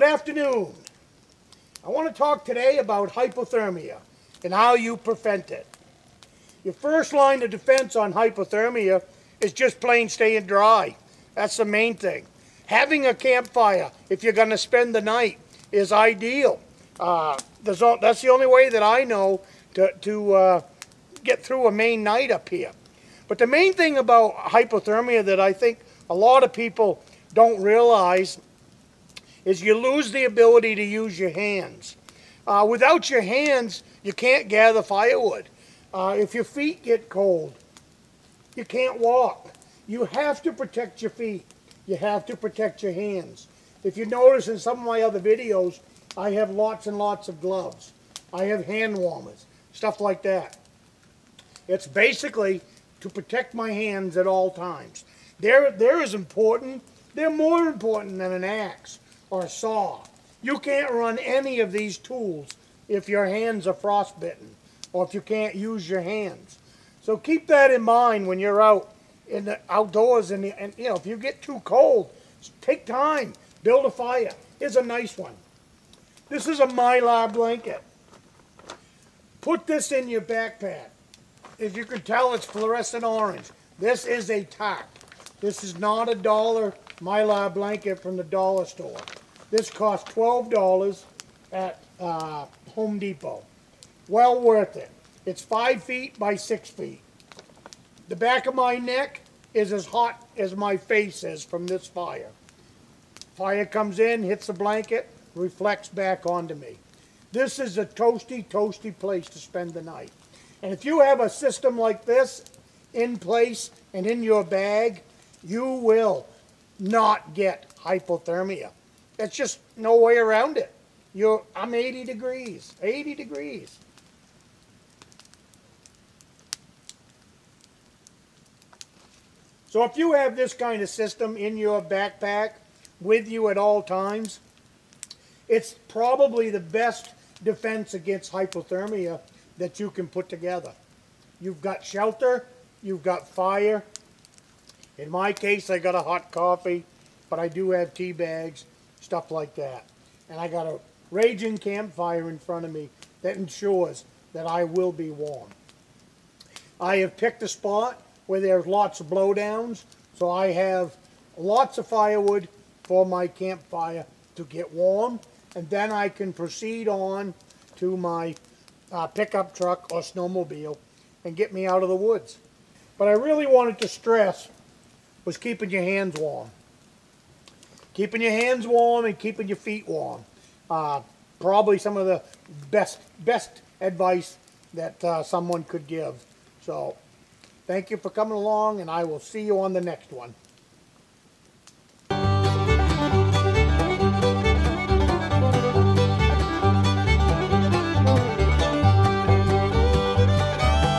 Good afternoon. I want to talk today about hypothermia and how you prevent it. Your first line of defense on hypothermia is just plain staying dry. That's the main thing. Having a campfire, if you're going to spend the night, is ideal. Uh, that's the only way that I know to, to uh, get through a Maine night up here. But the main thing about hypothermia that I think a lot of people don't realize is you lose the ability to use your hands. Uh, without your hands, you can't gather firewood. Uh, if your feet get cold, you can't walk. You have to protect your feet. You have to protect your hands. If you notice in some of my other videos, I have lots and lots of gloves. I have hand warmers, stuff like that. It's basically to protect my hands at all times. They're, they're as important, they're more important than an axe or saw. You can't run any of these tools if your hands are frostbitten or if you can't use your hands. So keep that in mind when you're out in the outdoors and, and you know if you get too cold, take time, build a fire. Here's a nice one. This is a mylar blanket. Put this in your backpack. If you can tell, it's fluorescent orange. This is a tarp. This is not a dollar mylar blanket from the dollar store. This costs $12 at uh, Home Depot. Well worth it. It's five feet by six feet. The back of my neck is as hot as my face is from this fire. Fire comes in, hits the blanket, reflects back onto me. This is a toasty, toasty place to spend the night. And if you have a system like this in place and in your bag, you will not get hypothermia. There's just no way around it. You're, I'm 80 degrees, 80 degrees. So if you have this kind of system in your backpack with you at all times, it's probably the best defense against hypothermia that you can put together. You've got shelter, you've got fire. In my case, I got a hot coffee, but I do have tea bags, stuff like that. And I got a raging campfire in front of me that ensures that I will be warm. I have picked a spot where there's lots of blowdowns, so I have lots of firewood for my campfire to get warm, and then I can proceed on to my uh, pickup truck or snowmobile and get me out of the woods. But I really wanted to stress was keeping your hands warm. Keeping your hands warm and keeping your feet warm. Uh, probably some of the best best advice that uh, someone could give. So thank you for coming along and I will see you on the next one.